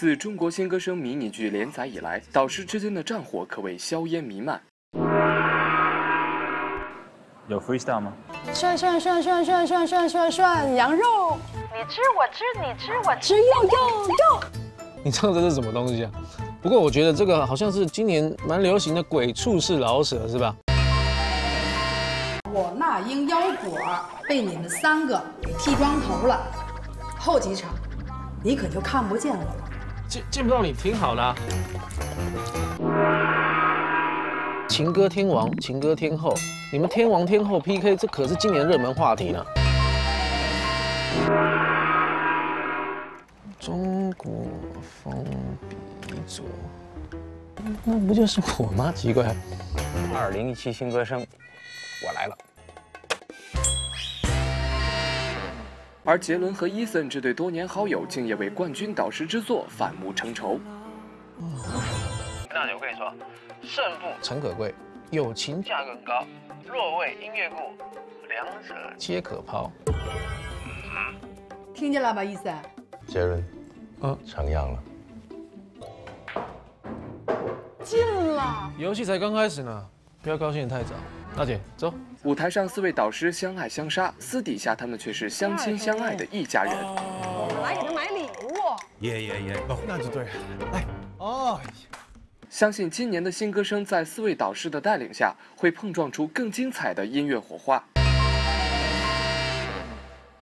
自中国新歌声迷你剧连载以来，导师之间的战火可谓硝烟弥漫。有 freestyle 吗？涮涮涮涮涮涮涮涮涮羊肉，你吃我吃 你吃我吃又又又。你唱的是什么东西啊？不过我觉得这个好像是今年蛮流行的鬼畜式老舍，是吧？我那英腰果被你们三个给剃光头了，后几场你可就看不见我了。见见不到你挺好的、啊。情歌天王、情歌天后，你们天王天后 PK，这可是今年热门话题呢。中国风鼻祖，那不就是我吗？奇怪。二零一七新歌声，我来了。而杰伦和伊森这对多年好友，竟也为冠军导师之作反目成仇。那我跟你说，胜负诚可贵，友情价更高，若为音乐故，两者皆可抛。听见了吧，伊森？杰伦，嗯，成样了。进了。游戏才刚开始呢，不要高兴得太早。大姐，走。舞台上四位导师相爱相杀，私底下他们却是相亲相爱的一家人。我们来给他买礼物。耶耶耶！哦，那就对了。来，哦。相信今年的新歌声在四位导师的带领下，会碰撞出更精彩的音乐火花。